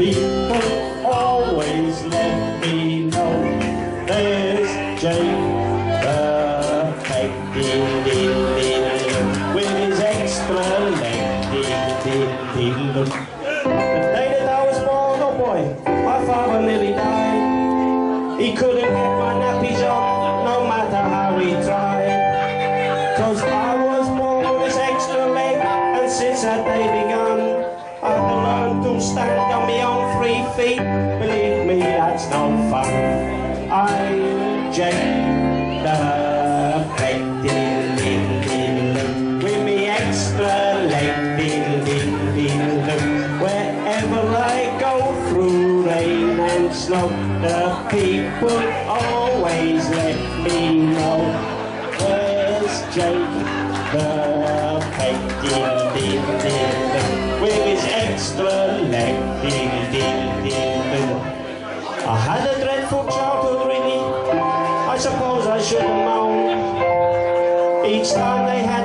people always let me know. There's Jake the Peg, with his extra leg. The day that I was born, oh boy, my father nearly died. He couldn't stand on my own three feet. Believe me, that's no fun. I'm Jake the diddle, diddle, with me extra leg, diddle, diddle, diddle, wherever I go through rain and snow, the people always let me know. Where's Jake the diddle, with his extra leg. I had a dreadful childhood, really. I suppose I should have known. Each time they had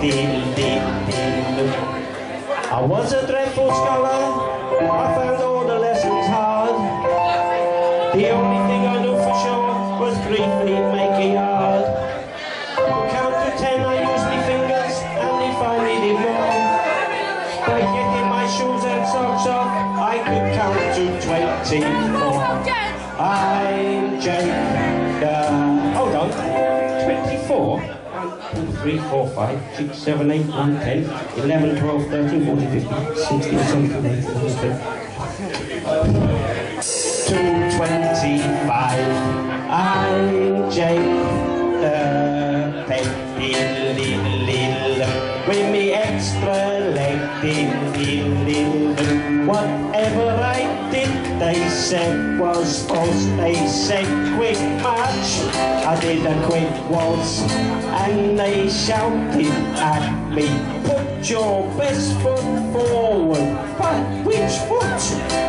diddle, diddle, diddle. I was a dreadful scholar. I found all the lessons hard. The only thing I knew for sure was three make a yard. Count to ten, I used my fingers, and if I needed more, by getting my shoes and socks off, I could count to twenty-four. I'm Jake. Hold on, twenty-four. One, two, three, four, five, six, seven, eight, nine, ten, eleven, twelve, thirteen, fourteen, fifteen, sixteen, seventeen, eighteen, nineteen. Two twenty-five. I'm Jake the diddle, diddle, with me extra Whatever I did, they said was false. They said quick march, I did a quick waltz, and they shouted at me, put your best foot forward. But which foot?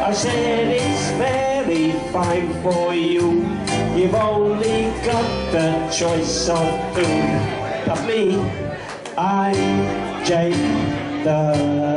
I said it's very fine for you. You've only got the choice of two. But me, I'm Jake Peg.